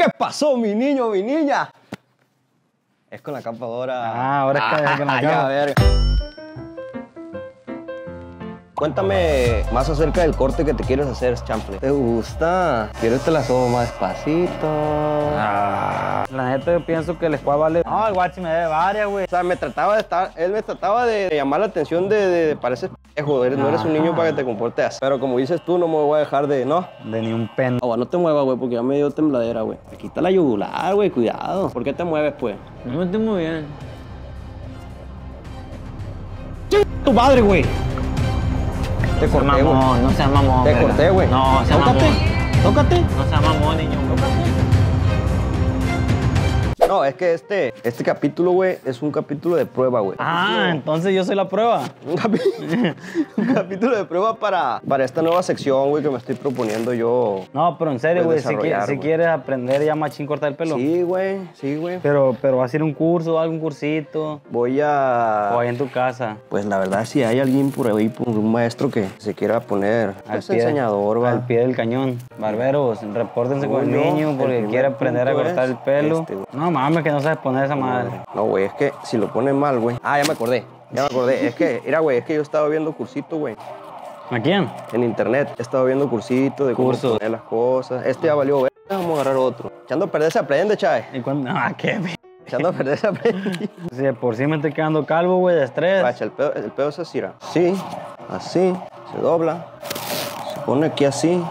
¿Qué pasó, mi niño, mi niña? Es con la capa ahora. Ah, ahora es que- es con la verga. Cuéntame más acerca del corte que te quieres hacer, chample. ¿Te gusta? ¿Quieres te la sobo más despacito? Ah, la neta yo pienso que les puede valer. No, el guachi me debe varias, güey. O sea, me trataba de estar, él me trataba de llamar la atención de, de, de pareces pendejo, no eres un niño para que te comportes así. Pero como dices tú, no me voy a dejar de, no. De ni un pen. No, no te muevas, güey, porque ya me dio tembladera, güey. Te quita la yugular, güey, cuidado. ¿Por qué te mueves, pues? No me estoy muy bien. ¡Tu madre, güey! Te No corté, güey. no seas mamón. Te corté, güey. No, seas Tócate, mamón. tócate. No seas mamón, niño. No, es que este, este capítulo, güey, es un capítulo de prueba, güey. Ah, entonces yo soy la prueba. Un, capi- un capítulo de prueba para, para esta nueva sección, güey, que me estoy proponiendo yo. No, pero en serio, güey, si, qui- desarrollar, si güey. quieres aprender ya machín cortar el pelo. Sí, güey, sí, güey. Pero, pero vas a ir a un curso, algún cursito. Voy a... O ahí en tu casa. Pues la verdad, si hay alguien por ahí, por un maestro que se quiera poner Al pues, pie- enseñador, va. Al pie del cañón. Barberos, repórtense con el Uy, niño porque quiere aprender a cortar el pelo. este, güey. no mames, que no sabes poner esa madre. No, güey, es que si lo ponen mal, güey. Ah, ya me acordé, ya me acordé. es que, mira, güey, es que yo estaba viendo cursito, güey. ¿A quién? En internet he estado viendo cursito de cómo Cursos. poner las cosas. Este ya valió, ver, vamos a agarrar otro. Echando a perder se aprende, chay. ¿Y cuándo? Ah, qué Echando a perder se aprende. Si de por sí me estoy quedando calvo, güey, de estrés. Guacha, el pedo, el pedo es así, mira. Así, así, se dobla, se pone aquí así,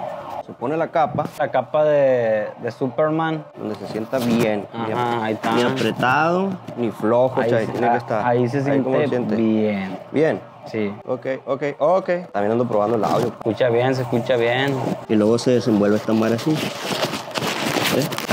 se pone la capa, La capa de, de Superman. donde se sienta bien. Ajá, ahí está. Ni apretado, ni flojo, Ahí, chay. se- Tiene ah, que estar. ahí se ¿cómo siente, bien. Bien. Sí. Ok, ok, ok. También ando probando el audio. Se escucha bien, se escucha bien. Y luego se desenvuelve esta madre así.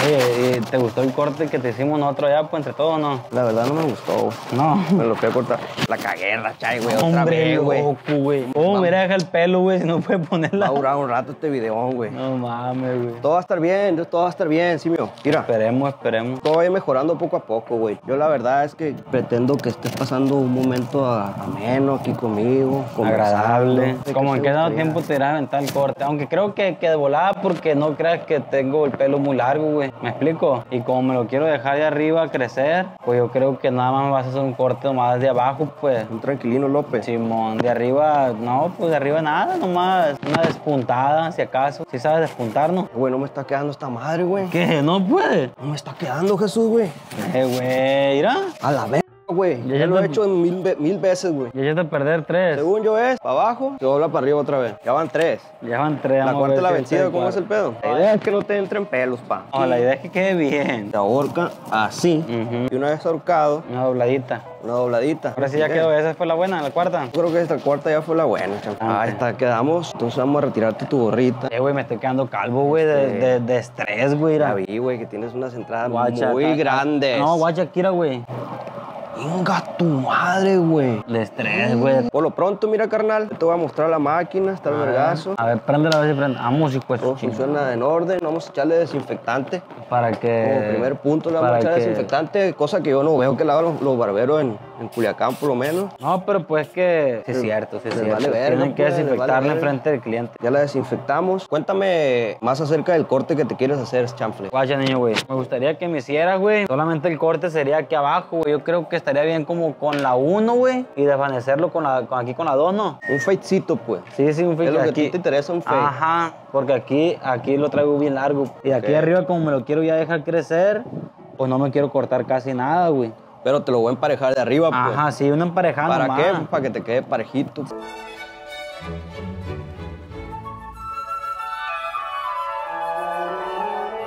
Oye, ¿y ¿te gustó el corte que te hicimos nosotros allá, pues entre todos, no? La verdad no me gustó, güey. No. Me lo fui a cortar. La cagué, la chay, güey. Otra vez, güey. güey. ¿Cómo me deja el pelo, güey, si no puede Va ponerla? a durar un rato este video, güey. No mames, güey. Todo va a estar bien, todo va a estar bien, sí, mío. Mira, Esperemos, esperemos. todo va a ir mejorando poco a poco, güey. Yo la verdad es que pretendo que estés pasando un momento ameno aquí conmigo. Agradable. Como en ¿Qué gustaría? tiempo te irás a aventar el corte. Aunque creo que, que de volada porque no creas que tengo el pelo muy largo, güey. ¿Me explico? Y como me lo quiero dejar de arriba crecer, pues yo creo que nada más vas a hacer un corte nomás de abajo, pues. Un tranquilino López. Simón, de arriba, no, pues de arriba nada, nomás una despuntada, si acaso. Si sabes despuntar, ¿no? Güey, no me está quedando esta madre, güey. ¿Qué? ¿No puede? No me está quedando, Jesús, güey. Eh, güey, mira. A la verga, güey. Ya, Ya, ya lo he hecho en mil, mil veces, güey. Ya echaste a perder tres. Según yo es, para abajo, se dobla para arriba otra vez. Ya van tres. Ya van tres. La cuarta la vencida, ¿cómo es el pedo? La idea es que no te entren pelos, pa. No, la idea es que quede bien. Te ahorca así. Y una vez ahorcado, Una dobladita. una dobladita. Ahora sí ya quedó, esa fue la buena, la cuarta. Yo creo que esta cuarta ya fue la buena, cham. Ah, ok. está, quedamos. Entonces vamos a retirarte tu gorrita. Eh, güey, me estoy quedando calvo, güey, de, Este- de, de estrés, güey. Ya mira. vi, güey, que tienes unas entradas Guacha, muy ta- ta- grandes. No, guacha, Kira, güey. Inga tu madre, güey. De estrés, güey. Por lo pronto, mira, carnal, te voy a mostrar la máquina, está el vergazo. A ver, préndela, a ver si prende. Vamos, hijo de Todo funciona en orden. Vamos a echarle desinfectante. Para que. Como primer punto, le vamos a echar que- desinfectante, cosa que yo no veo que le hagan los, los barberos en, en Culiacán, por lo menos. No, pero pues que. Sí, es cierto, sí, es cierto. vale Tienen que pues, vale desinfectarla verga. enfrente del cliente. Ya la desinfectamos. Cuéntame más acerca del corte que te quieres hacer, chanfle. Guacha, niño, güey. Me gustaría que me hicieras, güey. Solamente el corte sería aquí abajo, güey. Yo creo que estaría bien como con la 1, güey. Y desvanecerlo con la, con, aquí con la 2, ¿no? Un fadecito, pues. Sí, sí, un Es fake lo que a ti te interesa, un fade. Ajá, porque aquí, aquí lo traigo bien largo. Y aquí arriba, como me lo quiero ya dejar crecer, pues no me quiero cortar casi nada, güey. Pero te lo voy a emparejar de arriba, pues. Ajá, sí, una emparejada ¿Para qué? Para que te quede parejito.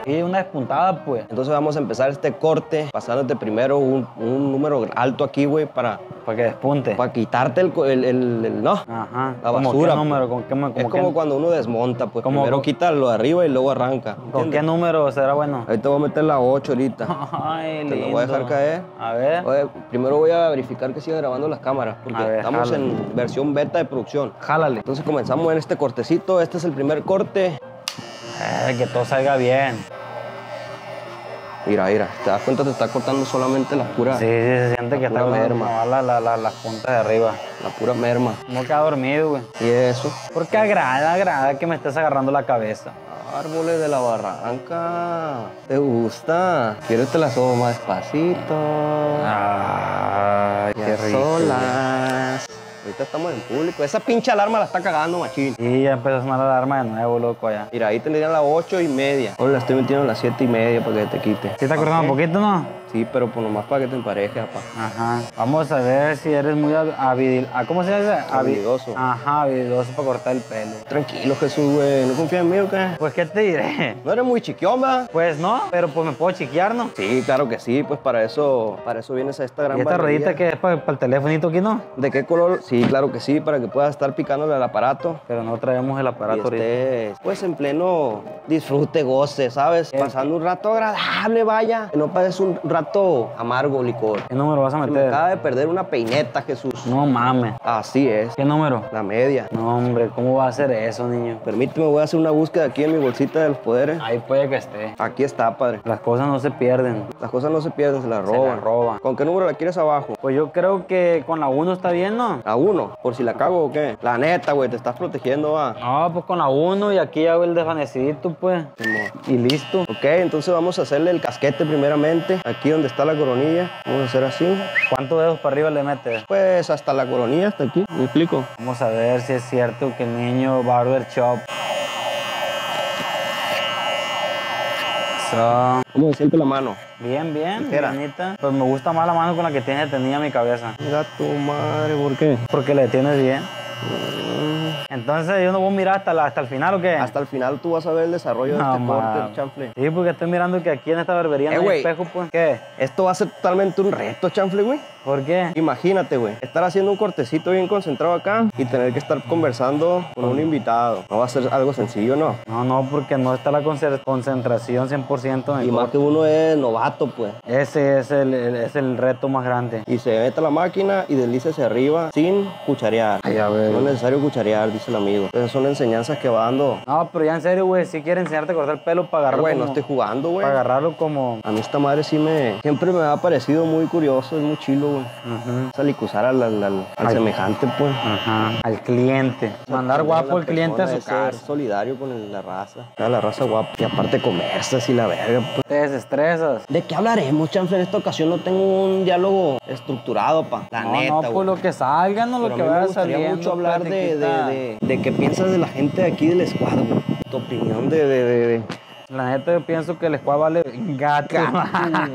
Sí, una despuntada, pues. Entonces vamos a empezar este corte pasándote primero un, un número alto aquí, güey, para, Para que despunte. para quitarte el, el, el- el- no, Ajá. la ¿Cómo basura. qué número? pues. ¿Con qué, mo- es como como qué- cuando uno desmonta, pues Como- primero quita lo de arriba y luego arranca. ¿Con qué número será bueno? Ahí te voy a meter la 8 ahorita. Ay, Te lo voy a dejar lindo. caer. A ver. Oye, primero voy a verificar que siga grabando las cámaras, porque ver, estamos jala. en versión beta de producción. Jálale. Entonces comenzamos en este cortecito, este es el primer corte. Eh, que todo salga bien. Mira, mira, te das cuenta te está cortando solamente la pura, Sí, sí, se siente que está merma. como la, la, la, las puntas de arriba. la pura merma. No queda dormido, güey. Y eso. Porque agrada, agrada que me estés agarrando la cabeza. árboles de la barranca. ¿Te gusta? ¿Quieres te la sobo más despacito? Ay, qué rico. solas. Ahorita estamos en público. Esa pinche alarma la está cagando, machín. Sí, ya empezó a sonar la alarma de nuevo, loco, ya. Mira, ahí tendrían las ocho y media. Ahora la estoy metiendo a las siete y media para que te quite. ¿Sí te acordás un poquito, no? Sí, pero pues nomás para que te emparejes, papá. Ajá. Vamos a ver si eres muy habil... ah, ¿Cómo se dice? Habi- Habilidoso. Ajá, habilidoso para cortar el pelo. Tranquilo, Jesús, güey. ¿No confías en mí o qué? Pues, ¿qué te diré? ¿No eres muy chiquión, va? Pues no, pero pues me puedo chiquear, ¿no? Sí, claro que sí. Pues para eso, para eso vienes a esta gran ¿Y esta barbería. ruedita que es para, el telefonito aquí, no? ¿De qué color? Sí, claro que sí, para que puedas estar picándole al aparato. Pero no traemos el Y aparato ahorita. estés, pues en pleno disfrute, goce, ¿sabes? Pasando un rato agradable, vaya. Que no pases un rato amargo, licor. ¿Qué número vas a Se me meter? acaba de perder una peineta, Jesús. No mames. Así es, ¿Qué número? la media. No, hombre, ¿cómo va a ser eso, niño? Permíteme, voy a hacer una búsqueda aquí en mi bolsita de los poderes. Ahí puede que esté. Aquí está, padre. Las cosas no se pierden. Las cosas no se pierden, se las Se roban. las roban. ¿Con qué número la quieres abajo? Pues yo creo que con la 1 está bien, ¿no? A uno, por si la cago o qué. La neta, güey, te estás protegiendo, va. No, pues con la 1 y aquí hago el desvanecidito, pues. Y listo. Ok, entonces vamos a hacerle el casquete primeramente. Aquí donde está la coronilla. Vamos a hacer así. ¿Cuántos dedos para arriba le metes? Pues hasta la coronilla, hasta aquí. ¿Me explico? Vamos a ver si es cierto que el niño Barber Shop. ¿Cómo se siente la mano? Bien, bien, bienita. Pues me gusta más la mano con la que tiene detenida mi cabeza. Mira tu madre, ¿por qué? Porque le tienes bien. Mm, Entonces yo no voy a mirar hasta, la- hasta el final o qué? Hasta el final tú vas a ver el desarrollo de No, este corte, man. chanfle. Sí, porque estoy mirando que aquí en esta barbería Eh, no hay espejo, pues. ¿Qué? Esto va a ser totalmente un reto, chanfle, güey. ¿Por qué? Imagínate, güey, estar haciendo un cortecito bien concentrado acá y tener que estar conversando con un invitado. No va a ser algo sencillo, ¿no? No, no, porque no está la conce- concentración 100% en el Y más corte. que uno es novato, pues. Ese es el, el- es el reto más grande. Y se mete a la máquina y desliza hacia arriba sin cucharear. Ay, a ver. No es necesario cucharear, dice el amigo. Esas son enseñanzas que va dando. No, pero ya en serio, güey, si quiere enseñarte a cortar el pelo para agarrarlo Güey, no como... estoy jugando, güey. Para agarrarlo como... A mí esta madre sí me... Siempre me ha parecido muy curioso, es muy chilo, güey. Salicuzar al, al, al- al semejante, pues. Ajá. Al cliente. Mandar guapo la el cliente a su es ser casa. solidario con el- la raza. A la raza guapa. Y aparte comerse y la verga, pues. Te desestresas. ¿De qué hablaremos, chanfle? En esta ocasión no tengo un diálogo estructurado, pa. La no, neta, no, güey. pues lo que salga, no Pero lo que a mí me vaya gustaría saliendo. mucho hablar de, de, de, de qué piensas de la gente de aquí del squad, güey. Tu opinión de, de, de, de- La neta, yo pienso que el squad vale gato.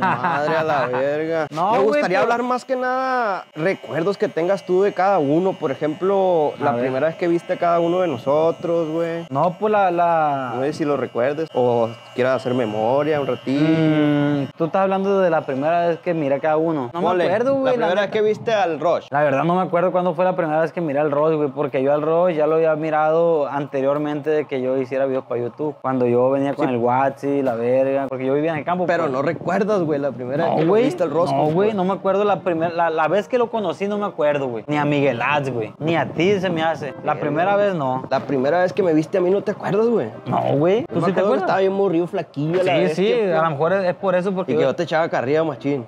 Madre a la verga. No, Me güey, gustaría pero- hablar más que nada recuerdos que tengas tú de cada uno. Por ejemplo, A la ver. primera vez que viste a cada uno de nosotros, güey. No, pues la... No la... sé si lo recuerdes o quieras hacer memoria un ratito. Mm, tú estás hablando de la primera vez que miré a cada uno. No me acuerdo, güey. La primera vez neta. que viste al Rush. La verdad no me acuerdo cuándo fue la primera vez que miré al Ross, güey, porque yo al Ross ya lo había mirado anteriormente de que yo hiciera videos para YouTube. Cuando yo venía con el Watsi, la verga, porque yo vivía en el campo. Pero pues. no recuerdas, güey, la primera vez No, que viste al Ross. No, güey, no me acuerdo la primera, la, la vez que lo conocí no me acuerdo, güey. Ni a Miguel Atz, güey. Ni a ti se me hace. La primera vez no. La primera vez que me viste a mí no te acuerdas, güey. No, güey. ¿Tú me sí te que acuerdas? estaba bien morrido, flaquillo. a la Sí, bestia, sí, pues. a lo mejor es, es por eso, porque Y que yo... te echaba carrilla, machín.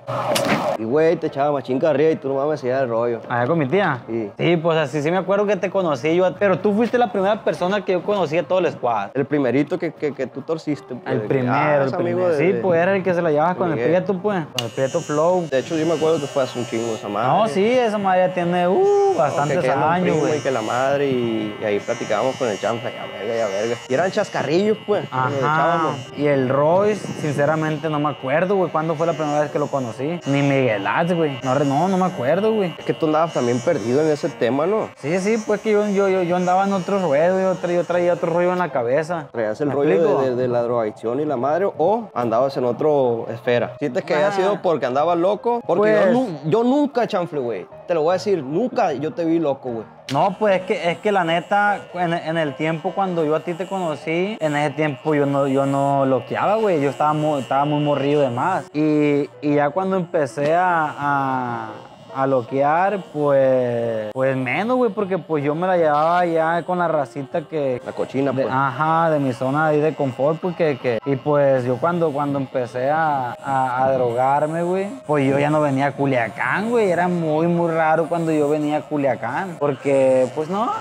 Y, güey, te echaba machín carrilla y tú nomás me hacías el rollo. Allá con mi tía. Sí. Sí, pues así sí me acuerdo que te conocí yo. Pero tú fuiste la primera persona que yo conocí a todo el squad. El primerito que, que, que tú torciste. Pues, El primero, ah, el primero. de- Sí, pues era el que se la llevaba con el. Prieto, pues. Con el Prieto Flow. De hecho, yo me acuerdo que fue hace un chingo esa madre. No, sí, esa madre ya tiene uh, bastantes Que años, güey. Y que la madre y, y ahí platicábamos con el chanfla, ya verga, ya verga. Y eran chascarrillos, pues. Ajá. Y el Royce, sinceramente no me acuerdo, güey, cuándo fue la primera vez que lo conocí. Ni Miguel Atz, güey. No, no, no me acuerdo, güey. Es que tú andabas también perdido en ese tema, ¿no? Sí, sí, pues que yo, yo, yo, yo andaba en otro rollo, yo traía, yo traía otro rollo en la cabeza. Traías el ¿Me rollo de, de- de la drogadicción y la madre o andabas en otro esfera. ¿Sientes que haya sido porque andabas loco? Porque yo, Pues- nu- yo nunca, chanfle, güey. Te lo voy a decir, nunca yo te vi loco, güey. No, pues es que, es que la neta, en, en el tiempo cuando yo a ti te conocí, en ese tiempo yo no, yo no loqueaba, güey. Yo estaba muy, estaba muy morrido de más. Y, y ya cuando empecé a, a, a loquear, pues, pues menos, güey, porque pues yo me la llevaba ya con la racita que... La cochina, de- pues. ajá, de mi zona ahí de confort, porque que, y pues yo cuando, cuando empecé a, a- a drogarme, güey, pues yo ya no venía a Culiacán, güey, era muy, muy raro cuando yo venía a Culiacán, porque pues no,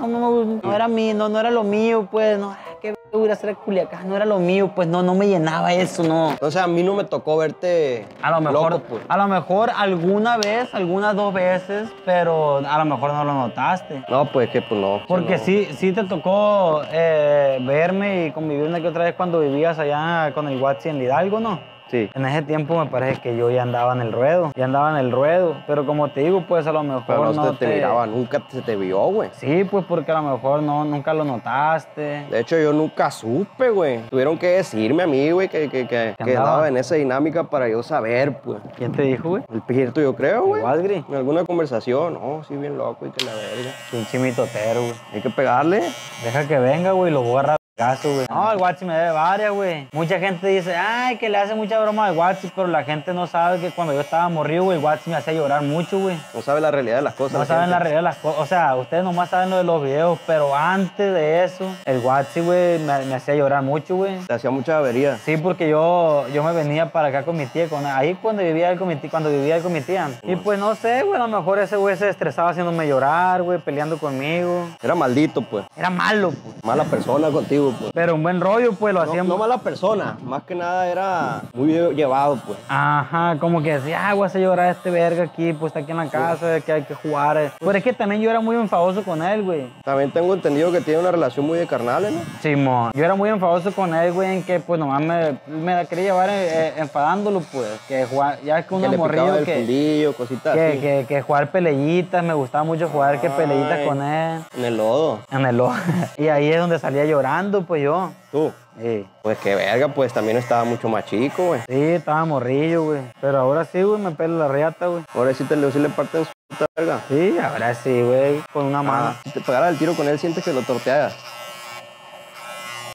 no, no, no era mí, no, no era lo mío, pues, no, ir a hacer a Culiacán, no era lo mío, pues no, no me llenaba eso, no. Entonces a mí no me tocó verte A lo mejor, loco, pues. a lo mejor alguna vez, algunas dos veces, pero a lo mejor no lo notaste. No, pues que pues no. Porque no. sí, sí te tocó eh, verme y convivir una que otra vez cuando vivías allá con el Watsi en Hidalgo, ¿no? Sí. En ese tiempo me parece que yo ya andaba en el ruedo, ya andaba en el ruedo, pero como te digo, pues a lo mejor Pero no, no se te, miraba, nunca se te vio, güey. Sí, pues porque a lo mejor no, nunca lo notaste. De hecho, yo nunca supe, güey. Tuvieron que decirme a mí, güey, que, que, que, que andaba? en esa dinámica para yo saber, pues. ¿Quién te dijo, güey? El pijito, yo creo, güey. Walgri. En alguna conversación, no, sí, bien loco y que la verga. Pinche mitotero, güey. Hay que pegarle. Deja que venga, güey, lo voy a gaso, güey. No, el Watsi me debe varias, güey. Mucha gente dice, ay, que le hace mucha broma al Watsi, pero la gente no sabe que cuando yo estaba morrido, güey, el Watsi me hacía llorar mucho, güey. No sabe la realidad de las cosas. No la saben gente. la realidad de las cosas. O sea, ustedes nomás saben lo de los videos, pero antes de eso, el Watsi, güey, me, me hacía llorar mucho, güey. Te hacía mucha avería. Sí, porque yo, yo me venía para acá con mi tía, con, ahí cuando vivía él con mi tía, cuando vivía con mi tía. Y pues no sé, güey, a lo mejor ese güey se estresaba haciéndome llorar, güey, peleando conmigo. Era maldito, pues. Era malo, pues. Mala persona contigo, pues. Pero un buen rollo, pues lo No, hacíamos. no mala persona, más que nada era muy llevado, pues. Ajá, como que decía, ah, voy a hacer llorar a este verga aquí, pues está aquí en la casa, que hay que jugar. Pero es que también yo era muy enfadoso con él, güey. También tengo entendido que tiene una relación muy de carnales, ¿no? Simón, yo era muy enfadoso con él, güey, en que pues nomás me, me la quería llevar eh, enfadándolo, pues. Que jugar, ya es que Que uno morrillo que, fundillo, cositas que, así. que, que jugar peleyitas, me gustaba mucho jugar que peleyitas Ay. con él. En el lodo. En el ojo. y ahí es donde salía llorando, pues yo. Tú. Sí. Pues qué verga, pues también estaba mucho más chico, güey. Sí, estaba morrillo, güey. Pero ahora sí, güey, me pelo la riata, güey. Ahora sí te le, sí le parten su puta verga. Sí, ahora sí, güey, con una mano. Ah, si te pegara el tiro con él, sientes que lo torteas.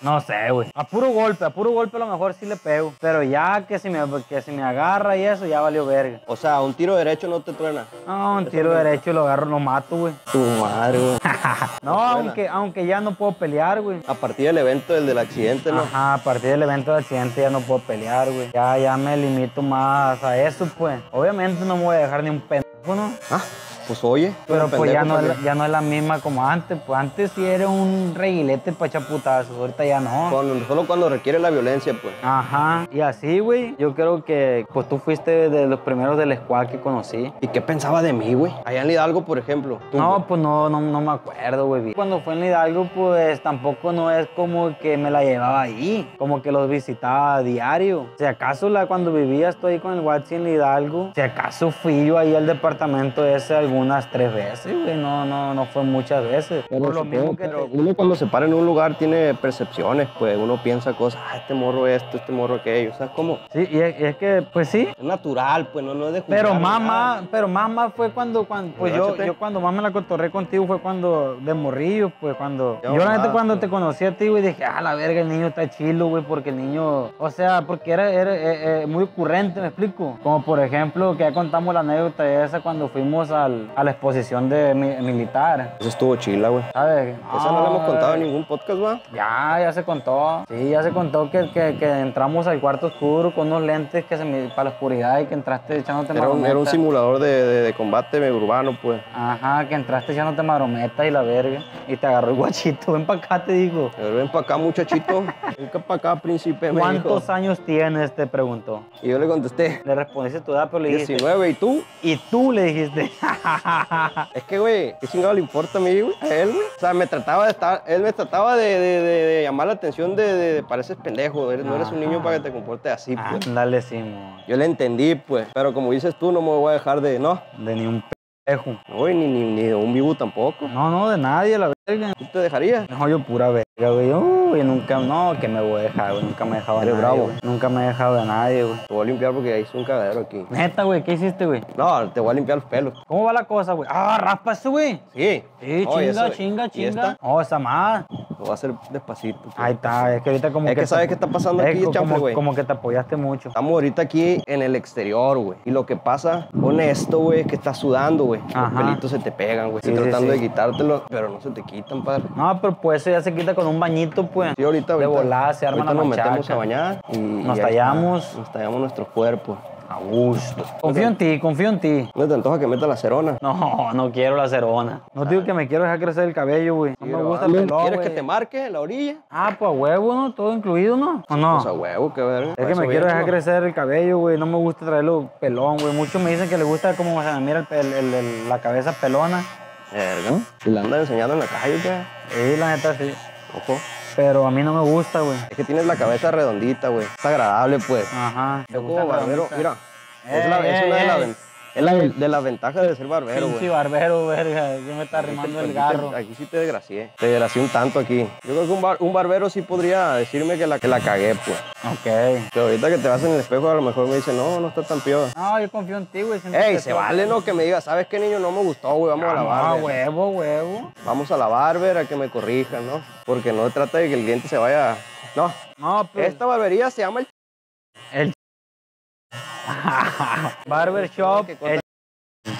No sé, güey. A puro golpe, a puro golpe a lo mejor sí le pego. Pero ya que si me, que si me agarra y eso, ya valió verga. O sea, un tiro derecho no te truena. No, un tiro derecho lo agarro, lo mato, güey. Tu madre, güey. No, aunque, aunque ya no puedo pelear, güey. A partir del evento del, del accidente, ¿no? Ajá, a partir del evento del accidente ya no puedo pelear, güey. Ya, ya me limito más a eso, pues. Obviamente no me voy a dejar ni un pendejo, ¿no? Ah, pues oye. Pero pues ya pendejo no, es, ya no es la misma como antes. Pues antes sí era un reguilete para echar putazos, ahorita ya no. Cuando- solo cuando requiere la violencia, pues. Ajá. Y así, güey, yo creo que pues tú fuiste de los primeros del squad que conocí. ¿Y qué pensaba de mí, güey? Allá en Hidalgo, por ejemplo. tú, No, güey. pues no, no, no me acuerdo, güey. Cuando fue en Hidalgo, pues tampoco no es como que me la llevaba ahí, como que los visitaba a diario. Si acaso la, cuando vivía estoy con el Watsi en Hidalgo, si acaso fui yo ahí al departamento ese algunas tres veces, güey. No, no, no fue muchas veces. Por lo mismo que pero te- uno cuando se para en un lugar tiene percepciones, pues uno piensa cosas, ah, este morro esto, este morro aquello, ¿sabes cómo? Sí, y es, y es que, pues sí, Es natural, pues no, no es de juzgar Pero más, más, pero más, más fue cuando, cuando pues yo, yo cuando más me la cotorré contigo fue cuando, de morrillo, pues cuando, Ya yo la neta mamá, cuando pues. te conocí a ti, güey, dije, ah, la verga, el niño está chilo, güey, porque el niño, o sea, porque era, era eh, eh, muy ocurrente, ¿me explico? Como por ejemplo, que ya contamos la anécdota esa cuando fuimos al- a la exposición de mi- militar, Eso estuvo chila, güey. ¿sabes? Esa no la hemos contado en Ah, ningún podcast, ¿va? ya, ya se contó. Sí, ya se contó que, que, que entramos al cuarto oscuro con unos lentes que se me, para la oscuridad y que entraste echándote Era un, era un simulador de, de- de combate urbano, pues. Ajá, que entraste echándote marometa y la verga. Y te agarró el guachito. Ven para acá, te digo. Pero ven para acá, muchachito. ven para acá, príncipe, dijo. ¿Cuántos años tienes? Te preguntó. Y yo le contesté, Le respondiste tu edad, pero le dijiste. 19, ¿y tú? Y tú le dijiste. Es que, güey, ¿qué chingado le importa a mí, güey? A él, güey. O sea, me trataba de estar, él me trataba de, de- de- de llamar la atención de, pareces pendejo, eres- no eres un niño para que te comportes así, pues. Ándale, Simón. Yo le entendí, pues. Pero como dices tú, no me voy a dejar de, no, De ni un pendejo. no, güey, ni, ni, ni de un vivo tampoco. No, no, de nadie, la. ¿Tú te dejarías? No, yo pura verga, güey. Uy, nunca, no, que me voy a dejar, güey. Nunca me he dejado de Eres nadie, bravo. güey. Nunca me he dejado de nadie, güey. Te voy a limpiar porque hice un cagadero aquí. Neta, güey, ¿qué hiciste, güey? No, te voy a limpiar los pelos. ¿Cómo va la cosa, güey? Ah, raspa eso, güey. Sí. Sí, No, y chinga, eso- chinga, y chinga. esta, Oh, esa más. lo voy a hacer despacito. pues. Ahí está, es que ahorita como Es que ¿sabes qué está pasando aquí, chanfle, como, güey? como que te apoyaste mucho. Estamos ahorita aquí en el exterior, güey. Y lo que pasa con esto, güey, es que estás sudando, güey. Los Ajá. pelitos se te pegan, güey. Estoy sí, tratando sí. de quitártelo, pero no se te quitan, padre. No, pero pues eso ya se quita con un bañito, pues. Sí, ahorita, De ahorita. volada se arma la nos metemos a bañar y Nos y tallamos. está, Nos tallamos nuestros cuerpos. A gusto. Confío en ti, confío en ti. ¿No te antoja que meta la cerona? No, no quiero la cerona. No digo que me quiero dejar crecer el cabello, güey. No me gusta el pelón, ¿Quieres que te marque la orilla? Ah, pues a huevo, ¿no? Todo incluido, ¿no? ¿O no? Pues a huevo, que ver. Es que me quiero dejar crecer el cabello, güey. No me gusta traerlo pelón, güey. Muchos me dicen que les gusta cómo se me mira el pel- el- el- la cabeza pelona. Verga. Y la andan enseñando en la calle, ¿qué? Sí, la neta sí. Ojo. Pero a mí no me gusta, güey. Es que tienes la cabeza redondita, güey. Es agradable, pues. Ajá. Yo como barbero, mira. Es, la, es una de, la ey. ven- es la de las ventajas de ser barbero, güey. barbero, verga. Yo me está arrimando aquí el te- garro. Aquí sí te desgracié. Te desgracié un tanto aquí. Yo creo que un, bar- un barbero sí podría decirme que la, que la cagué, pues. Ok. Pero ahorita que te vas en el espejo, a lo mejor me dice, no, no está tan peor. No, yo confío en ti, güey. Ey, se vale, ¿no? Que me diga, ¿sabes qué, niño? No me gustó, güey. Vamos a la Ah, barber. huevo, huevo. Vamos a la barber a que me corrijan, ¿no? Porque no trata de que el cliente se vaya... No, No, pero. esta barbería se llama el... El. Barber Shop.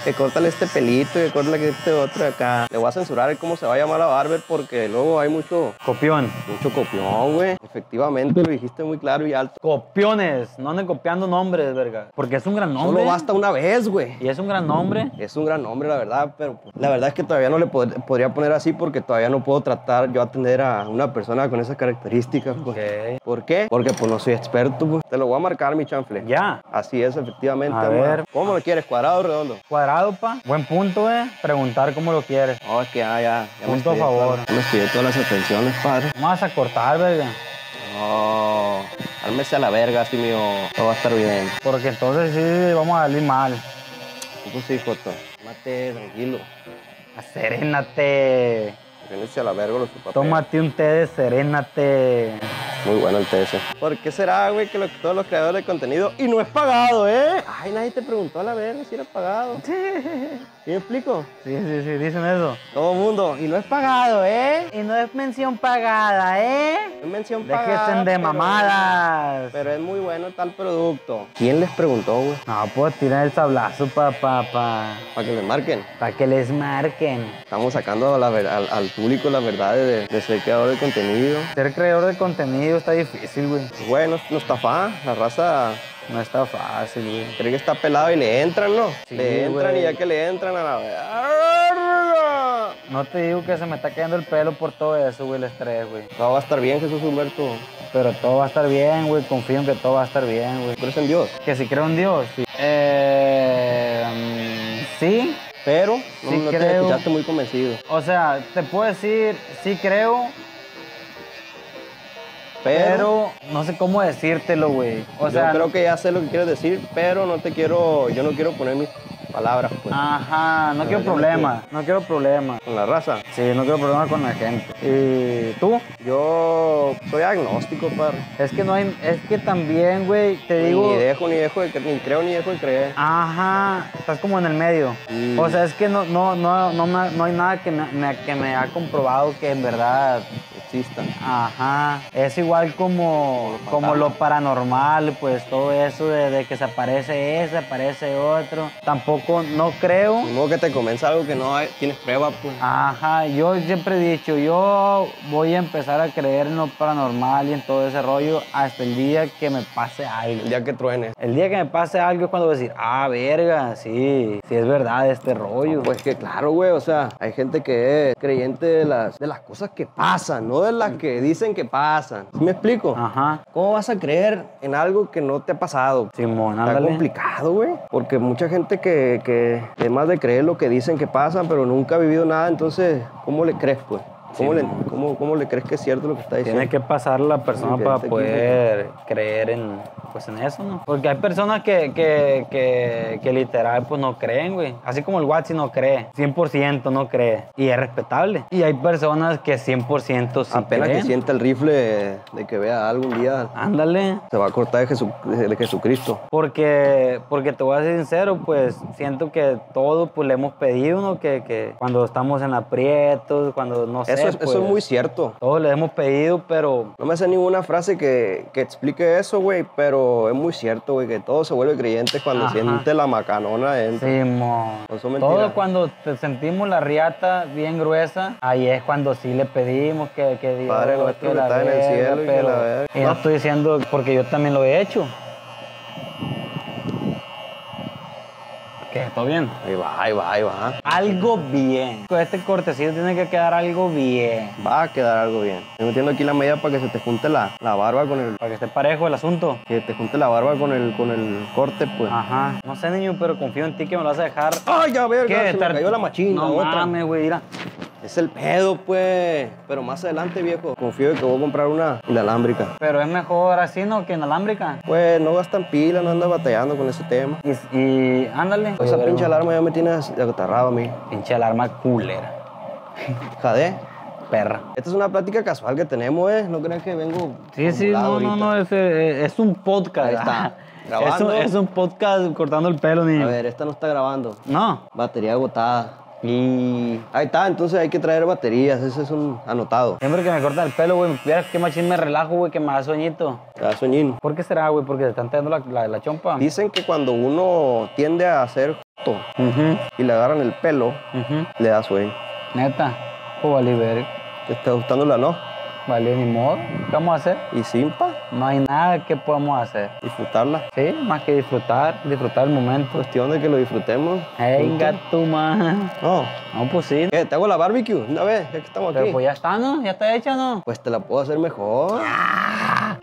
Que córtale este pelito y que córtale este otro de acá. Le voy a censurar cómo se va a llamar la barber porque luego hay mucho, Copión. mucho copión, güey. Efectivamente, lo dijiste muy claro y alto. Copiones. No anden copiando nombres, verga. Porque es un gran nombre. Solo basta una vez, güey. Y es un gran nombre. Es un gran nombre, la verdad, pero la verdad es que todavía no le pod- podría poner así porque todavía no puedo tratar yo atender a una persona con esas características. Pues. ¿Por qué? Porque pues no soy experto, pues. Te lo voy a marcar, mi chanfle. Ya. Así es, efectivamente. A amor. ver. ¿Cómo lo quieres? ¿Cuadrado o redondo? Cuadrado, pa. Buen punto, eh. Preguntar cómo lo quieres. No, es que ya, ya. ya me Punto a favor. todas- ya me estudié todas las atenciones, padre. Vamos a cortar, verga. No, álmese a la verga, así mío. Todo va a estar bien. Porque entonces sí vamos a salir mal. Pues sí, Joto. Mate, tranquilo. Serénate. A la verga los papás. Tómate un té de serénate. Muy bueno el TS. ¿Por qué será, güey, que lo- todos los creadores de contenido... Y no es pagado, ¿eh? Ay, nadie te preguntó a la verga si era pagado. ¿Sí me explico? Sí, sí, sí, dicen eso. Todo el mundo. Y no es pagado, ¿eh? Y no es mención pagada, ¿eh? Es mención pagada. Déjense de pero- mamadas. Pero es muy bueno tal producto. ¿Quién les preguntó, güey? No, pues tirar el sablazo pa, pa, pa, Para que les marquen. pa que les marquen. Estamos sacando la ver- al, al público las verdades de, de ser creador de contenido. Ser creador de contenido está difícil, güey. Bueno, no está fa. La raza No está fácil, güey. cree que está pelado y le entran, ¿no? Sí, le entran güey. y ya que le entran a la verga. No te digo que se me está cayendo el pelo por todo eso, güey, el estrés, güey. Todo va a estar bien, Jesús Humberto. Pero todo va a estar bien, güey. Confío en que todo va a estar bien, güey. ¿Crees en Dios? Que si creo en Dios, sí. Eh, mm, sí. Pero no, Sí no te creo. escuchaste muy convencido. O sea, te puedo decir, sí creo, Pero, pero no sé cómo decírtelo, güey. O yo sea, creo que ya sé lo que quieres decir, pero no te quiero, yo no quiero poner mis palabras pues, ajá, no quiero problemas, no quiero problemas. con la raza. Sí, no quiero problemas con la gente. ¿Y tú? Yo soy agnóstico, padre. Es que no hay, es que también, güey, te digo... Ni dejo, ni dejo de cre- ni creo, ni dejo de creer. Ajá, estás como en el medio. O sea, es que no, no, no, no, me- no hay nada que me, me- que me ha comprobado que en verdad, Ajá, es igual como, como lo paranormal, pues todo eso de, de que se aparece ese, aparece otro. Tampoco, no creo. Modo que te convenza algo que no hay- tienes prueba, pues. Ajá, yo siempre he dicho, yo voy a empezar a creer en lo paranormal y en todo ese rollo hasta el día que me pase algo. El día que truenes. El día que me pase algo es cuando voy a decir, ah, verga, sí, sí es verdad este rollo. Pues que claro, güey, o sea, hay gente que es creyente de las, de las cosas que pasan, no de las que dicen que pasan. ¿Sí me explico? Ajá, ¿Cómo vas a creer en algo que no te ha pasado? Simón, Está ándale. complicado, güey. Porque mucha gente que, que, además de creer lo que dicen que pasa, pero nunca ha vivido nada, entonces, ¿cómo le crees, pues? ¿Cómo, le, cómo, cómo le crees que es cierto lo que está diciendo? Tiene que pasar la persona Sí, para que- poder creer en, pues en eso, ¿no? Porque hay personas que, que, que, que literal pues no creen, güey. Así como el Watsi no cree, 100% no cree. Y es respetable. Y hay personas que 100% sí Apenas que creen. sienta el rifle de, que vea algún día, Ándale. se va a cortar de, Jesu- de Jesucristo. Porque, porque te voy a ser sincero, pues siento que todo pues le hemos pedido, ¿no? Que, que cuando estamos en aprietos, cuando no sé, Eso, es, eso es pues, muy cierto. Todos le hemos pedido, pero No me hace ninguna frase que, que explique eso, güey, pero es muy cierto, güey, que todo se vuelve creyente cuando Ajá. siente la macanona. Eso es mentira. Todo cuando te sentimos la riata bien gruesa, ahí es cuando sí le pedimos que, que Dios, Padre nuestro que que la estás en el cielo y que la verga. y no estoy diciendo porque yo también lo he hecho. ¿Qué? ¿Todo bien? Ahí va, ahí va, ahí va. Algo bien. Con este cortecito tiene que quedar algo bien. Va a quedar algo bien. Estoy metiendo aquí la medida para que se te junte la, la barba con el... Para que esté parejo el asunto. Que te junte la barba con el, con el corte, pues. Ajá. No sé, niño, pero confío en ti que me lo vas a dejar. ¡Ay, ya verga! Se me cayó la machina, No otra. mames, güey, mira. Es el pedo, pues. Pero más adelante, viejo. Confío en que voy a comprar una inalámbrica. Pero es mejor así, ¿no? Que inalámbrica. Pues no gastan pila, no anda batallando con ese tema. Y, y ándale. Esa Oye, pinche alarma ya me tiene agarrado a mí. Pinche alarma culera. Jade. Perra. Esta es una plática casual que tenemos, ¿eh? No crean que vengo. Sí, sí, no, no, ahorita. no, es, eh, es un podcast. Ahí está. Grabando. Es un, es un podcast cortando el pelo, niño. A ver, esta no está grabando. No. Batería agotada. Y ahí está, entonces hay que traer baterías. Ese es un anotado. Siempre que me cortan el pelo, güey, vieras qué machín me relajo, güey, que me da sueñito. Cada sueñín. ¿Por qué será, güey? Porque te están teniendo la, la, la chompa. Dicen que cuando uno tiende a hacer joto y le agarran el pelo, le da sueño. Neta. Vale, ver. ¿Te está gustando la no? Vale, ni modo. ¿Qué vamos a hacer? Y simpa, No hay nada que podamos hacer. disfrutarla. Sí, más que disfrutar, disfrutar el momento. Cuestión de que lo disfrutemos. Venga, tu man. No. No, pues sí. ¿Qué? ¿Te hago la barbecue? Una vez, ya que estamos Pero aquí. pues ya está, ¿no? Ya está hecha, ¿no? Pues te la puedo hacer mejor.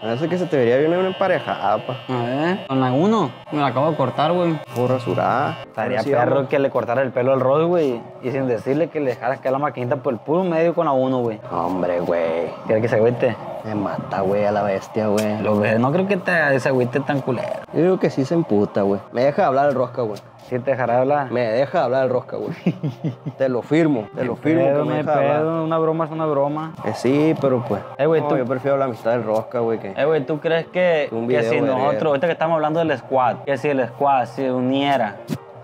Parece que se te vería bien una emparejada, pa. A ver, con la uno. Me la acabo de cortar, güey. Puedo rasurar. Estaría Así perro vamos. que le cortara el pelo al Rod, güey. Y sin decirle que le dejaras caer la maquinita por el puro medio con la uno, güey. Hombre, güey. ¿Quieres que se agüite? Me mata, güey, a la bestia, güey. Lo no creo que te se agüite tan culero. Yo digo que sí se emputa, güey. Me deja de hablar el rosca, güey. Sí te dejará hablar. Me deja de hablar el rosca, güey. te lo firmo, te lo firmo Pedo, que me deja hablar. una broma es una broma. Eh, sí, pero pues. Eh, güey, no, tú- yo prefiero la amistad del rosca, güey, que. Eh, güey, ¿tú crees que, Un que si nosotros, ahorita que estamos hablando del squad, que si el squad se uniera,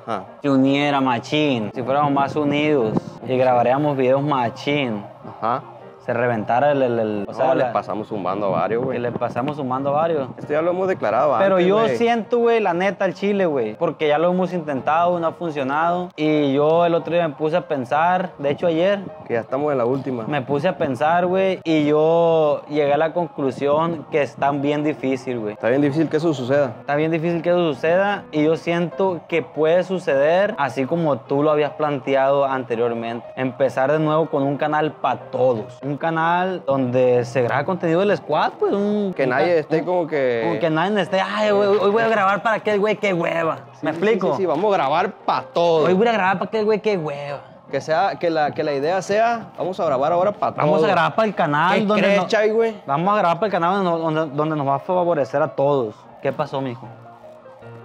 Ajá. se uniera machín, si fuéramos más unidos y grabaríamos videos machín, Ajá. Se reventara el... el, el- o O sea, sea, le la- pasamos zumbando a varios, que güey. le pasamos sumando varios. Esto ya lo hemos declarado Pero antes, yo güey. siento, güey, la neta, el chile, güey. Porque ya lo hemos intentado, no ha funcionado. Y yo el otro día me puse a pensar, de hecho ayer, Que ya estamos en la última. me puse a pensar, güey. Y yo llegué a la conclusión que es tan bien difícil, güey. Está bien difícil que eso suceda. Está bien difícil que eso suceda y yo siento que puede suceder así como tú lo habías planteado anteriormente. Empezar de nuevo con un canal para todos. Un canal donde se graba contenido del squad, pues un... Que un nadie esté un- como que. como que nadie esté, ay, hoy voy a grabar para aquel güey, qué hueva. Sí, ¿Me sí, explico? Sí, sí, vamos a grabar para todo. Hoy voy a grabar para aquel güey, qué hueva. Que, sea, que, la, que la idea sea, vamos a grabar ahora para todo. Vamos a grabar para el canal ¿Qué donde crees, no- Chay, güey? Vamos a grabar para el canal donde, donde- donde nos va a favorecer a todos. ¿Qué pasó, mijo?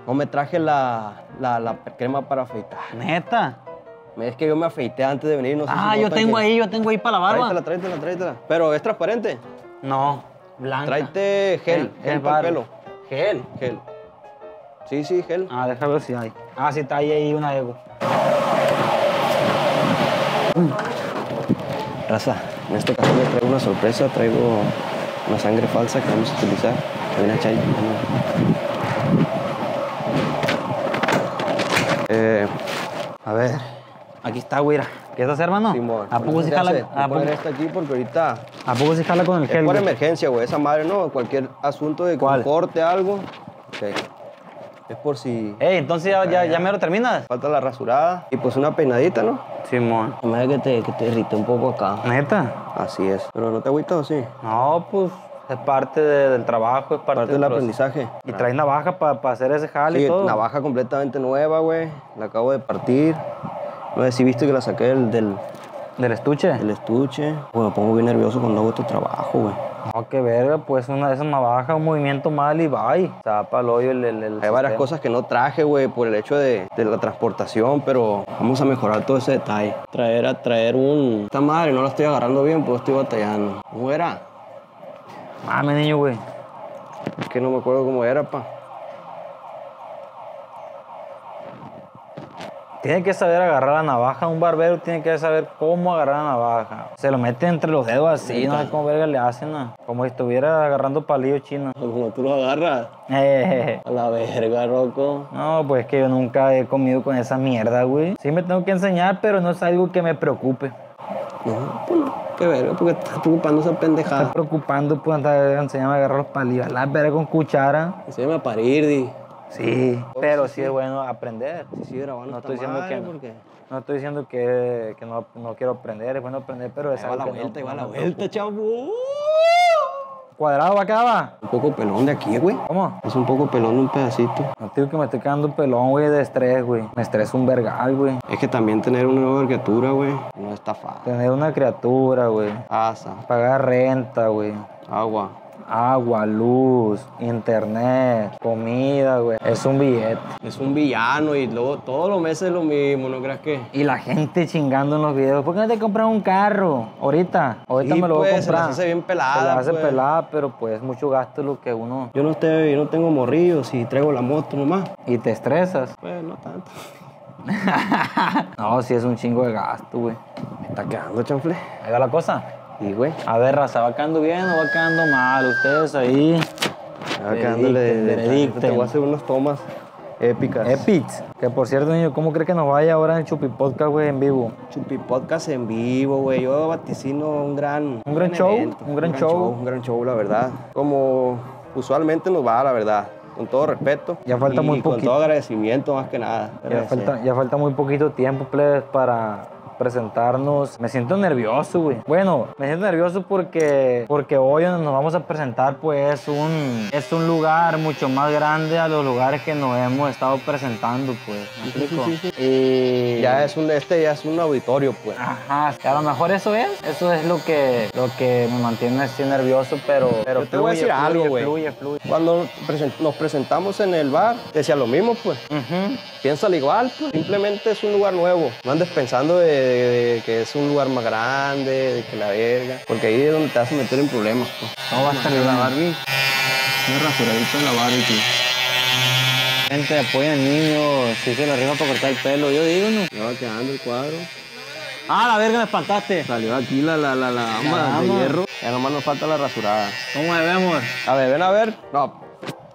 No me traje la, la, la crema para afeitar. Neta. Es que yo me afeité antes de venir, no sé Ah, si yo tengo que- ahí, yo tengo ahí para la barba. Tráetela, tráetela, tráetela. Pero es transparente. No, blanca. Tráete gel, gel para el pelo. Gel. Gel. Sí, sí, gel. Ah, déjame ver si hay. Ah, sí, está ahí, ahí una ego. Raza, en esta ocasión les traigo una sorpresa. Traigo una sangre falsa que vamos a utilizar. También a Chay. Eh, a ver. Aquí está, güera. ¿Qué estás, hermano? Simón. ¿A poco sí se jala, a a poner poco, esta aquí porque ahorita a poco sí jala con el es gel? por güey? emergencia, güey. Esa madre, ¿no? Cualquier asunto de que ¿Cuál? un corte, algo. Ok. Es por si Ey, entonces ya, ya, ya me lo terminas. falta la rasurada. Y pues una peinadita, ¿no? Simón. Me que te, que te irrite un poco acá. ¿Neta? Así es. Pero no te agüitas o sí. No, pues es parte de- del trabajo, es parte, Parte del aprendizaje. Y traes navaja para hacer ese jale y Sí, todo. navaja completamente nueva, güey. La acabo de partir. Sé si viste que la saqué del, del, ¿Del estuche? del estuche. Bueno, me pongo bien nervioso cuando hago este trabajo, güey. No, qué verga, pues una de esas navajas, un movimiento mal y bye. Para el hoyo el, el, el Hay varias cosas que no traje, güey, por el hecho de, de la transportación, pero vamos a mejorar todo ese detalle. Traer a traer un... Esta madre no la estoy agarrando bien, pues estoy batallando. ¿Cómo era? Mame, niño, güey. Es que no me acuerdo cómo era, pa. Tiene que saber agarrar la navaja. Un barbero tiene que saber cómo agarrar la navaja. Se lo mete entre los dedos así, no sé cómo verga le hacen, ¿no? Como si estuviera agarrando palillo chino. Como tú lo agarras. Eh, A la verga, roco. No, pues es que yo nunca he comido con esa mierda, güey. Sí me tengo que enseñar, pero no es algo que me preocupe. No, pues no. Qué verga, porque te estás preocupando esa pendejada. preocupando, pues, andar enseñarme a agarrar los palillos. La verga con cuchara. Enséñame a parir, di. Sí, pero sí es bueno aprender. Sí, sí, grabando No estoy diciendo que no. porque... No estoy diciendo que, que no, no quiero aprender, es bueno aprender, pero es la algo que no- vuelta, ahí va no la vuelta, chavo. ¿Cuadrado va acá va? Un poco pelón de aquí, güey. ¿Cómo? Es un poco pelón de un pedacito. No te digo que me estoy quedando pelón, güey, de estrés, güey. Me estresa un vergal, güey. Es que también tener una nueva criatura, güey, no está fácil. Tener una criatura, güey. Casa, Pagar renta, güey. agua. Agua, luz, internet, comida, güey. Es un billete. Es un villano y luego todos los meses lo mismo, ¿no creas que? Y la gente chingando en los videos. ¿Por qué no te compras un carro? Ahorita. Ahorita Sí, me lo voy a pues, se comprar. las hace bien pelada, Se hace pues. pelada, pero pues mucho gasto lo que uno. Yo no, te, yo no tengo morrillos y traigo la moto nomás. Y te estresas. Pues no tanto. No, sí es un chingo de gasto, güey. Me está quedando, chanfle. Ahí va la cosa. Y, güey, A ver, raza, ¿va quedando bien o va quedando mal? Ustedes ahí. va quedándole. Te voy a hacer unas tomas épicas. Epics. Que por cierto, niño, ¿cómo cree que nos vaya ahora en el Chupi Podcast, güey, en vivo? Chupi Podcast en vivo, güey. Yo vaticino un gran... Un gran show, evento, un gran show. Un gran show, la verdad. Como usualmente nos va, la verdad. Con todo respeto. Ya falta y muy con poquito. todo agradecimiento, más que nada. Ya falta, ya falta muy poquito tiempo, plebes, para presentarnos. Me siento nervioso, güey. Bueno, me siento nervioso porque, porque hoy donde nos vamos a presentar, pues, es un, es un lugar mucho más grande a los lugares que nos hemos estado presentando, pues. ¿Me explico? Y... Ya es un, este ya es un auditorio, pues. Ajá, a lo mejor eso es, eso es lo que, lo que me mantiene así nervioso, pero, pero Yo te voy a decir algo, güey. fluye, fluye. Cuando nos presentamos en el bar, decía lo mismo, pues. Ujú. Piénsalo igual, pues. Simplemente es un lugar nuevo. No andes pensando de, de- de que es un lugar más grande, de que la verga. Porque ahí es donde te vas a meter en problemas, pues. No va a estar bien. Barbie. Una rasuradita en la Barbie. Gente, apoya al niño, si se lo arriba para cortar el pelo, yo digo, ¿no? Ya va quedando el cuadro. Ah, la verga, me espantaste. Salió aquí la, la, la, la ama La de ama. hierro. Ya nomás nos falta la rasurada. ¿Cómo me vemos? A ver, ven a ver. No,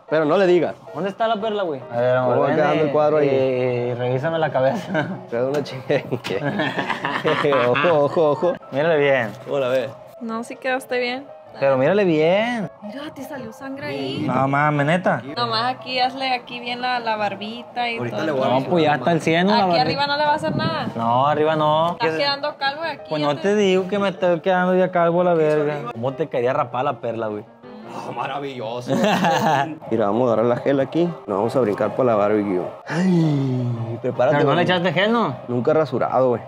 pero no le digas. ¿Dónde está la perla, güey? A ver, ¿Cómo va ven quedando el cuadro ahí? Y, y revísame la cabeza. Trae una chingue. ojo, ojo, ojo. mírale bien. ¿Cómo la ves? No, sí quedaste bien. Pero mírale bien. Mira, te salió sangre ahí. No mames, neta. Nomás aquí hazle aquí bien la, la barbita y Ahorita todo. le voy a. No, pues ya está el cielo. la Aquí arriba no le va a hacer nada. No, arriba no. Estás ¿Qué- quedando calvo de aquí. Pues no te digo que me estoy quedando ya calvo a la verga. ¿Cómo te quería rapar la perla, güey? Oh, maravilloso. Mira, vamos a dar la gel aquí. Nos vamos a brincar para la barbecue. Ay, prepárate. Pero no le echaste gel, ¿no? Nunca he rasurado, güey.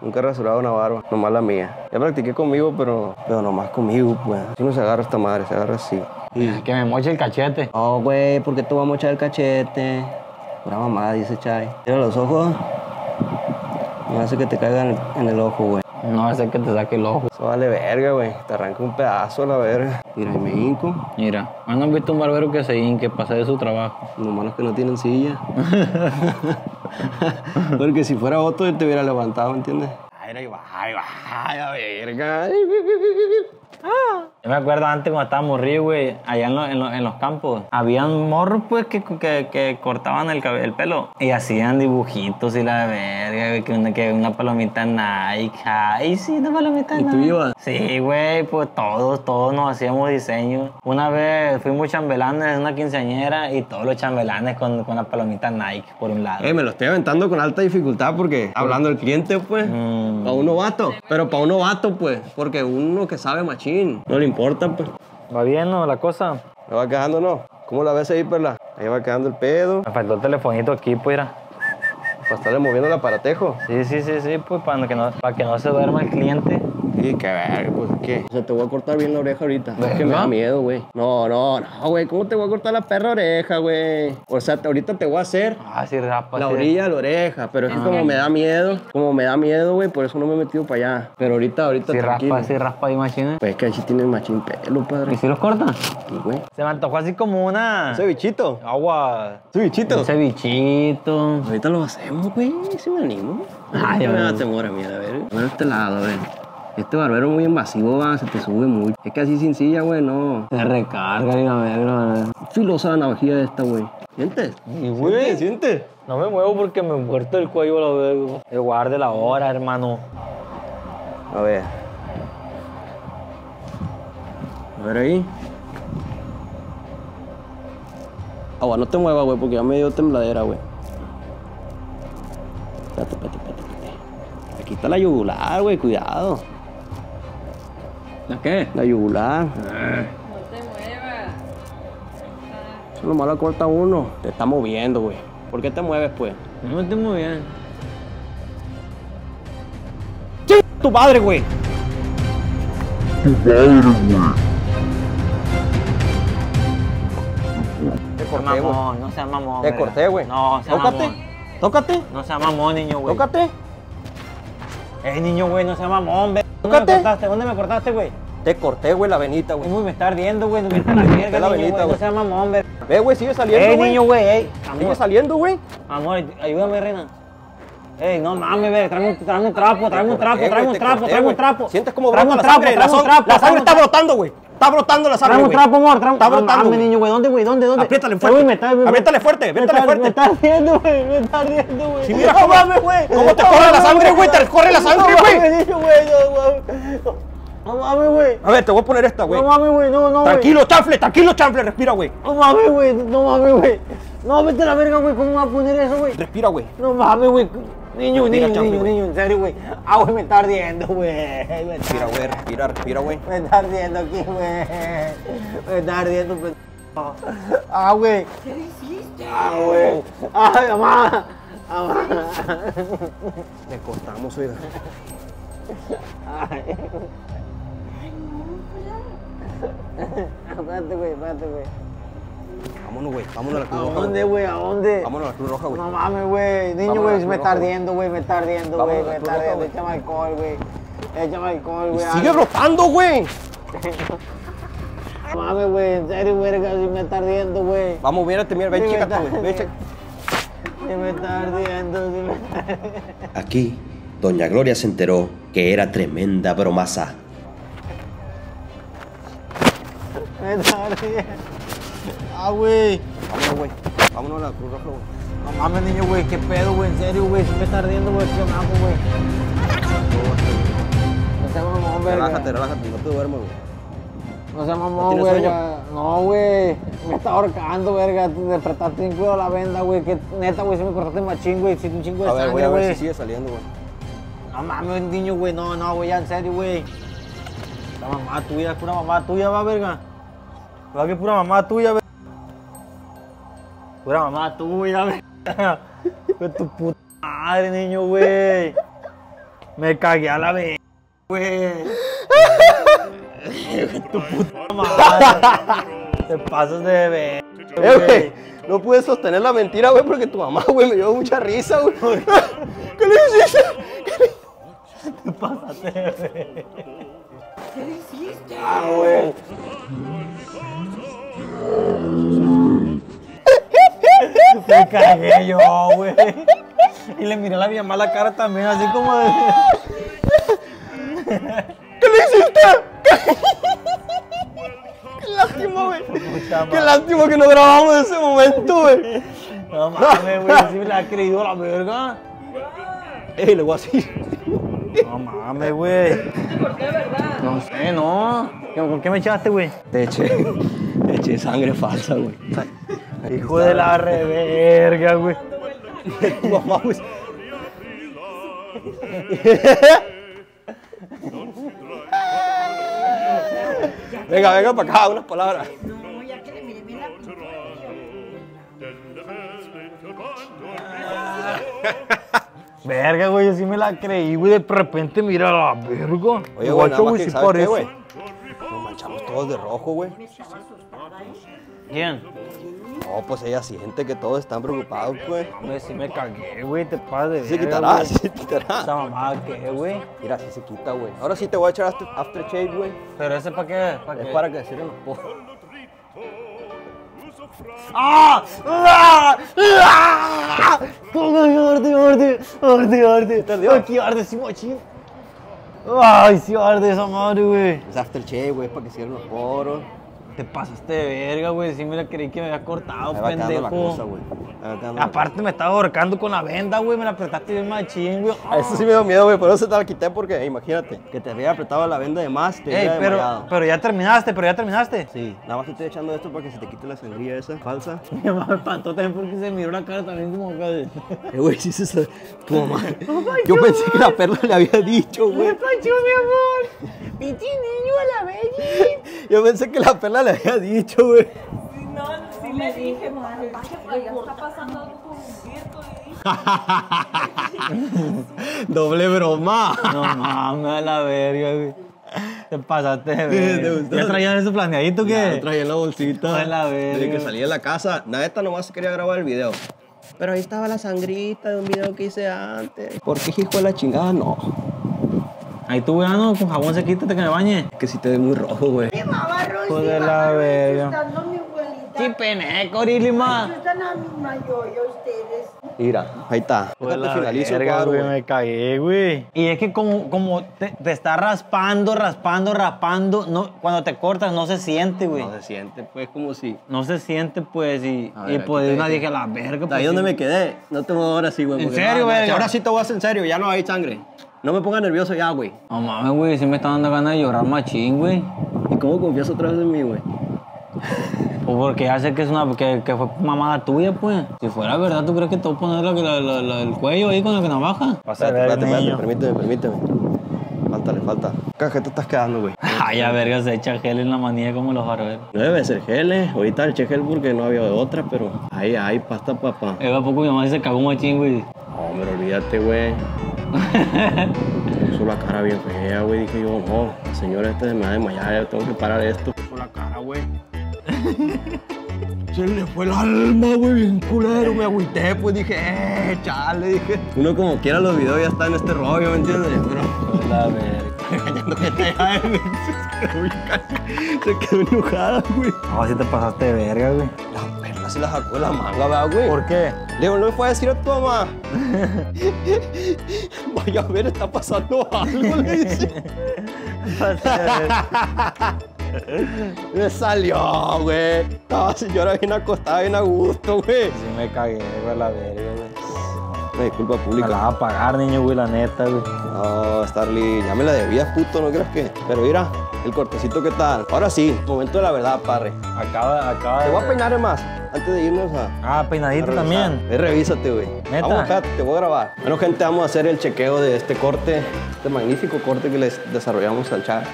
Nunca he rasurado una barba, nomás la mía. Ya practiqué conmigo, pero, pero nomás conmigo, pues. Si no se agarra esta madre, se agarra así. Que me moche el cachete. Oh, güey, ¿por qué te vamos a echar el cachete? Pura mamada, dice Chay. Mira los ojos. No hace que te caigan en el ojo, güey. No, hace que te saque el ojo. Eso vale verga, güey. Te arranca un pedazo a la verga. Mira, y me hinco. Mira, ¿no han visto un barbero que se hinque pasa de su trabajo? Lo malo es que no tienen silla. Porque si fuera otro, él te hubiera levantado, ¿entiendes? Ay, ahí va, ahí va, ay, la verga. Yo me acuerdo antes cuando estaba morrido, güey, allá en, lo- en lo- en los campos, habían morros, pues, que, que, que cortaban el, el pelo y hacían dibujitos y la verga, güey, que una, que una palomita Nike. Ay, sí, una palomita ¿Y Nike. tú ibas? Sí, güey, pues todos, todos nos hacíamos diseños. Una vez fuimos chambelanes en una quinceañera y todos los chambelanes con, con la palomita Nike por un lado. Eh, me lo estoy aventando con alta dificultad porque hablando del cliente, pues. Mm. Para un novato. Pero para un novato, pues. Porque uno que sabe machín. No le importa, pues. ¿Va bien, no, la cosa? Me va quedando, ¿no? ¿Cómo la ves ahí, Perla? Ahí va quedando el pedo. Me faltó el telefonito aquí, pues, era. Para estarle moviendo el aparatejo. Sí, sí, sí, sí, pues para que no, para que no se duerma el cliente. Sí, qué verga, pues qué. O sea, te voy a cortar bien la oreja ahorita. Es que me da miedo, güey. No, no, no, güey. ¿Cómo te voy a cortar la perra oreja, güey? O sea, te- ahorita te voy a hacer Ah, sí, rapa. la sí. orilla de la oreja. Pero es que como me da miedo, como me da miedo, güey, por eso no me he metido para allá. Pero ahorita, ahorita, Sí, tranquilo. raspa, sí, raspa ahí machina. Pues es que ahí sí tienes machín pelo, ¿Y padre. si los corta? Sí, güey. Se me antojó así como una... Ese bichito. Agua... Ese bichito. Un cevichito. Ahorita lo hacemos, güey. Si me animo. Ay, Ay, me da temor a mí, a ver. A ver este lado, a ver. Este barbero es muy invasivo, va, se te sube mucho. Es que así sin silla, güey, no. Se recarga y la verga. Filosa la navajilla esta, güey. ¿Sientes? Y güey, ¿Sientes? no me muevo porque me muerto el cuello a la verga. Que guarde la hora, hermano. A ver. A ver ahí. Agua, no te muevas, güey, porque ya me dio tembladera, güey. Espérate, espérate, espérate, espérate. Aquí está la yugular, güey, cuidado. ¿La qué? La yugular. No te muevas. Eso es lo malo corta uno. Te está moviendo, güey. ¿Por qué te mueves, pues? No estoy muy bien. ¡Sí! ¡Tu madre, güey! Te No corté, seas güey. mamón, no seas mamón. Te verga. corté, güey. No, seas Tócate. mamón. Tócate. No seas mamón, niño, güey. Tócate. Eh, niño, güey, no seas mamón. ¿Dónde me cortaste? ¿Dónde me cortaste, güey? Te corté, güey, la venita, güey. Uy, me está ardiendo, güey. Vete a la verga, la niño, venita, güey. No güey. seas mamón, verga. Ve, güey, sigue saliendo, Ey, güey. niño, güey, ey. Sigue saliendo, güey. amor, ayúdame, reina. Ey, no mames, verga. Tráeme un, trapo, tráeme un trapo, tráeme güey, un trapo, tráeme un güey. trapo. Sientes como brota la trapo, sangre. La, sangre está brotando, güey. Está brotando la sangre, Tráeme un trapo, amor. Está brotando, niño, güey. ¿Dónde, güey? ¿Dónde, dónde? Apriétale fuerte. me está- Apriétale fuerte, apriétale fuerte. Me está ardiendo, güey. Me está ardiendo, güey. Si mira no cómo- mames, güey. cómo te corre la sangre, güey, te corre la sangre, güey. No mames. No mames, güey. A ver, te voy a poner esta, güey. No mames, güey. No, no, güey. Tranquilo, chanfle, tranquilo, chanfle. Respira, güey. No mames, güey. No mames, güey. No, vete a la verga, güey. ¿Cómo me va a poner eso, güey? Respira, güey. No mames, güey. Niño, Respira, niño, champi, niño, güey. niño, en serio, güey. Ah, güey, me está ardiendo, güey. Respira, güey. Respira, respira, güey. Me está ardiendo aquí, güey. Me está ardiendo, pendejo. Ah, güey. ¿Qué hiciste? Ah, güey. Ay, mamá. Mamá. Le cortamos, oiga. Ay. Espérate, güey, espérate, güey. Vámonos, güey. Vámonos a la ¿A Cruz Roja. dónde, güey. güey? ¿A dónde? Vámonos a la Cruz Roja, güey. No mames, güey. Niño, a güey, me está güey. ardiendo, güey. Me está ardiendo, güey. a Me está ardiendo. güey. Échame alcohol, güey. Échame alcohol, güey. sigue brotando, güey. No mames, güey. En serio, verga, si me está ardiendo, güey. Vamos, mírate, mira, chécate, verdad. güey. Si me está ardiendo, si me está ardiendo. Aquí, doña Gloria se enteró que era tremenda bromaza. Me está ardiendo. Ah, güey. Vámonos, güey. Vámonos a la Cruz Roja, güey. No mames, niño, güey. ¿Qué pedo, güey? En serio, güey. Si me está ardiendo, güey. ¿Qué mames, güey? No seas mamón, verga. Relájate, relájate. No te duermas, güey. No seas ¿No mamón, verga. No, güey. Me está ahorcando, verga. Te apretaste un cuido la venda, güey. Que neta, güey, si me cortaste machín, güey. Si un chingo de A ver, sangre, güey, a ver güey. si sigue saliendo, güey. No mames, niño, güey. No, no, güey, ya en serio, güey. La mamá tuya, es pura mamá tuya, va, verga. Va que pura mamá tuya, verga. Pura mamá tuya, verga. De tu puta madre, niño, güey. Me cagué a la vez, güey. tu puta madre. Te pasas de ver. Eh, güey. No pude sostener la mentira, güey, porque tu mamá, güey, me dio mucha risa, güey. ¿Qué le hiciste? Te pasaste de ver. Ah, güey. Me cagué yo, güey. Y le miré a la mi mamá la cara también, así como de. ¿Qué le hiciste? Qué lástima, güey. Qué lástima que no grabamos ese momento, güey. No mames, güey, si me la ha creído la verga. Ey, le voy a decir. No mames, güey. ¿Por qué, verdad? No sé, no. ¿Con qué me echaste, güey? Te eché, te eché sangre falsa, güey. Hijo de la reverga, güey. Tu mamá, güey. Venga, venga para acá, unas palabras. Verga, güey, yo sí me la creí, güey. De repente, mira la verga. Oye, güey, Guacho, que, sí ¿sabes qué, parece. güey? Nos manchamos todos de rojo, güey. ¿Quién? No, pues ella siente que todos están preocupados, pues. Hombre, sí me cagué, güey. Te pasas de Se verga, quitará, güey. se quitará. ¿Esa mamá qué, güey? Mira, sí se quita, güey. Ahora sí te voy a echar after, aftershave, güey. ¿Pero ese para qué? ¿Para Es qué? para que cierren los poros. ¡Ah! ¡Ah! ¡Ah! ¡Ay, arde, arde! ¡Arde, arde! ardió? ¡Aquí arde, sí, machín! ¡Ay, sí arde esa madre, güey! Es aftershave, güey, es para que cierren los poros. Te pasaste de verga, güey. Sí, mira, creí que me había cortado, pendejo. la cosa, güey. Ahí va quedando la Aparte me estaba ahorcando con la venda, güey. Me la apretaste bien machín, güey. A eso sí me dio miedo, güey, por eso te la quité porque imagínate, que te había apretado la venda de más, te Ey, hubiera pero, pero ya terminaste, pero ya terminaste. Sí, nada más te estoy echando esto para que se te quite la sangría esa falsa. Mi mamá me espantó también porque se miró la cara también como acá de... Eh, güey, sí se sabe. Tu mamá. Yo pensé que la perla le había dicho, güey. ¡Pancho, mi amor! ¡Pinche niño a la bella! Yo pensé que la perla le había dicho, güey. No, sí le dije, vaya, allá está pasando algo con un virgo, le dije. Doble broma. No mames, a la verga, güey. Te pasaste de ¿Te gustó? ¿Ya traías eso planeadito Ya qué? lo traía en la bolsita. A la Desde verga. que salí de la casa. Nada, esta nomás quería grabar el video. Pero ahí estaba la sangrita de un video que hice antes. ¿Por qué hijo de la chingada? No. Ahí tú, ya no, con jabón se quítate que me bañe. Que si te ve muy rojo, güey. Mamá Rosy, Hijo de la mamá, verga. mi. ¡Qué peneco, Rilima! Asustan a mi mayoyo ustedes. Mira, ahí está. Déjate finalizo el cuadro, güey, güey. me cagué, güey. Y es que como, como te, te está raspando, raspando, raspando, no, cuando te cortas no se siente, güey. No se siente, pues, como si... No se siente, pues, y, ver, y pues una dije. la verga. pues, Ahí sí. donde me quedé. No te muevo ahora sí, güey. ¿En serio, verga? Ahora sí te voy a hacer en serio. Ya no hay sangre. No me pongas nervioso ya, güey. No mames, güey, sí me está dando ganas de llorar machín, güey. ¿Y cómo confías otra vez en mí, güey? Pues porque ya sé que es una, que, que fue mamada tuya, pues. Si fuera verdad, ¿tú crees que te voy a poner la- la- la- la- el cuello ahí con la navaja? Espérate, espérate, espérate. Permíteme, permíteme. Falta, falta. ¿Qué te estás quedando, güey? Ay, a verga, se echa gel en la manilla como los barberos. No debe ser gel, eh. Ahorita el gel porque no había otra, pero ahí hay pasta, papá. Eh, ¿a poco mi mamá se cagó machín, güey? No, pero olvídate, güey. Puso la cara bien fea, güey. Dije yo, no, el señor este se me va a desmayar, yo tengo que parar esto. Puso la cara, güey. Se le fue el alma, güey, bien culero. Me agüité, pues dije, eh, chale, dije. Uno como quiera los videos ya está en este rollo, ¿me entiendes? Pero La verga. casi- Se quedó enojada, güey. No, si te pasaste de verga, güey. Se la sacó de la manga, ¿verdad, güey? ¿Por qué? Le digo, no le fue a decir a tu mamá. Vaya a ver, está pasando algo, le dice. Me salió, güey. Estaba señora bien acostada, bien a gusto, güey. Sí me cagué, güey, la verga, güey. Una disculpa Me pública. la vas a pagar, niño, güey, la neta, güey. No, Starly, ya me la debías, puto, ¿no crees que? Pero mira, el cortecito, ¿qué tal? Ahora sí, momento de la verdad, parre. Acaba, acaba Te voy a de... peinar más, antes de irnos a... Ah, peinadito también. Ve, revísate, güey. ¿Neta? Vamos, te voy a grabar. Bueno, gente, vamos a hacer el chequeo de este corte, este magnífico corte que les desarrollamos al chat.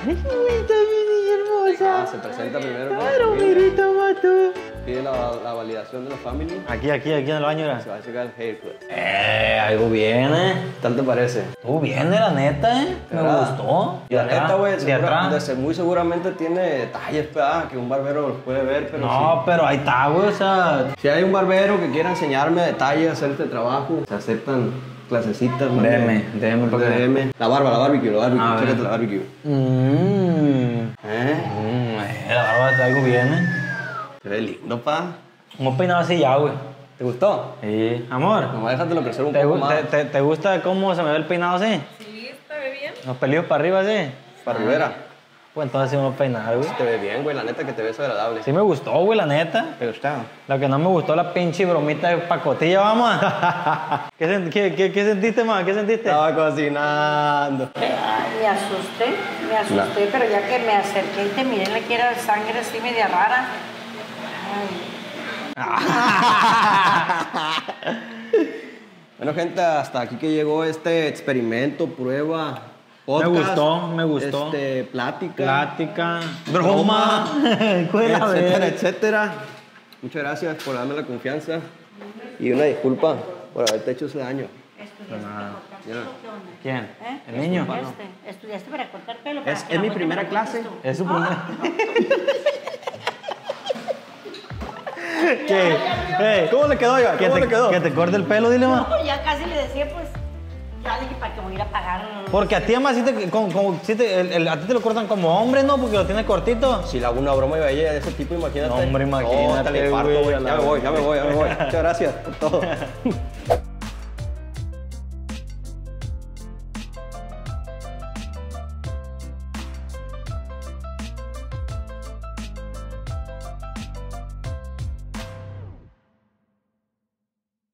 Ah, se presenta primero. Claro, mirita, Pide la, la validación de la family. Aquí, aquí, aquí en el baño, era. Se va a checar el haircut. Eh, algo viene. ¿Qué tal te parece? Tú viene, la neta, eh. Me ¿Verdad? gustó. Y la De neta, güey, De atrás. muy seguramente tiene detalles, ¿verdad? Que un barbero los puede ver, pero No, pero ahí está, güey, o sea... Si hay un barbero que quiera enseñarme detalles, hacer este trabajo, se aceptan clasecitas. para que- DM. La barba, la barbecue, la barbecue, chécate la barbecue. Mmm. ¿Eh? Mmm, eh, la barba algo viene. Se ve lindo, pa. Hemos peinado así ya, güey. ¿Te gustó? Sí. Amor, Nomás déjatelo crecer un ¿te, poco gu- más. te, te, te gusta cómo se me ve el peinado así? Sí, está bien. Los pelillos para arriba así. Para Rivera. Pues entonces sí me voy a peinar, güey. Te ve bien, güey. La neta que te ves agradable. Sí me gustó, güey, la neta. ¿Te gustó? Lo que no me gustó la pinche bromita de pacotilla, vamos. ¿Qué, sen- qué, qué, qué sentiste, ma? ¿Qué sentiste? Estaba cocinando. Ay, me asusté, me asusté, pero ya que me acerqué y te miré, le que era sangre así media rara. Bueno, gente, hasta aquí que llegó este experimento, prueba, Me podcast. gustó, me gustó. Este, plática. Plática, broma, etcétera, etcétera. Muchas gracias por darme la confianza y una disculpa por haberte hecho ese daño. ¿Quién? ¿eh? ¿El niño? Estudiaste, estudiaste para cortar pelo. para Es, que es mi primera clase. Es su primer... ¿Cómo le quedó, que, ¿Cómo te, le quedó? que te corte el pelo, dile, ma. No, ya casi le decía, pues, ya dije para que voy a ir a pagar. Porque a ti, además, sí te, como, como- sí te- el- el- a ti te lo cortan como hombre, ¿no? Porque lo tienes cortito. Si le hago una broma y ella de ese tipo, imagínate. No, hombre, imagínate, le güey, la Ya me voy, ya me voy, ya me voy. Muchas gracias por todo.